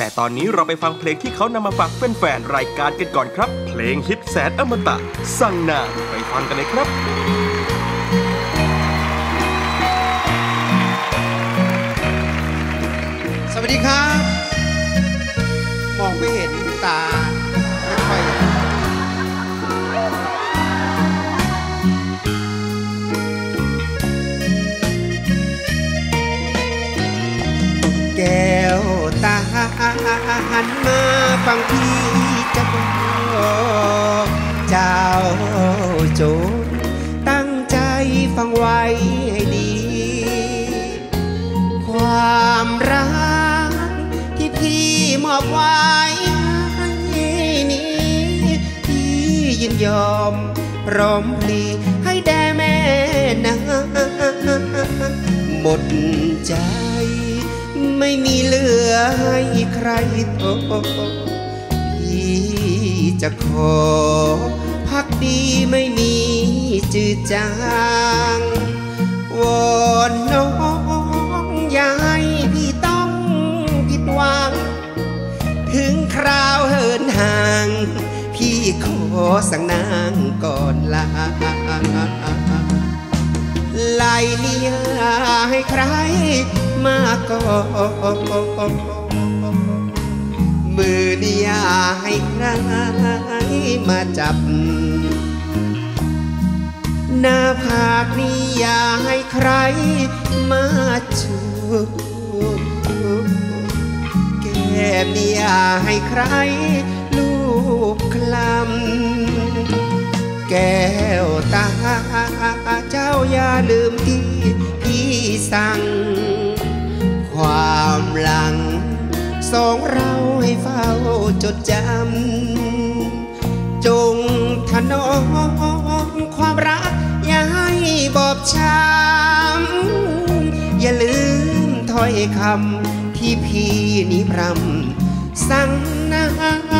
แต่ตอนนี้เราไปฟังเพลงที่เขานำมาฝากแฟนๆรายการกันก่อนครับ เพลงฮิตแสนอมตะ สั่งนาไปฟังกันเลยครับ หันมาฟังพี่จะบอกเจ้าโจรตั้งใจฟังไว้ให้ดี ความรักที่พี่มอบไว้ให้นี้พี่ยินยอมพร้อมพลีให้แด่แม่นะหมดใจไม่มีเหลือ ให้ใครโทพี่จะขอ พักดีไม่มีจืดจางวอนน้องยาให้พี่ต้องผิดหวัง ถึงคราวเหินห่าง พี่ขอสั่งนางก่อนลาไล่เลียให้ใครมาก่อน มาจับ หน้าผากนี้อย่าให้ใครมาชูแก้มนี่อย่าให้ใครลูบคลำแก้วตาเจ้าอย่าลืมที่พี่สั่ง ความหลังสองเราให้เฝ้า จดจำ จงถนอมความรัก อย่าให้บอบช้ำ อย่าลืมถ้อยคำที่พี่นิพรำสั่งนา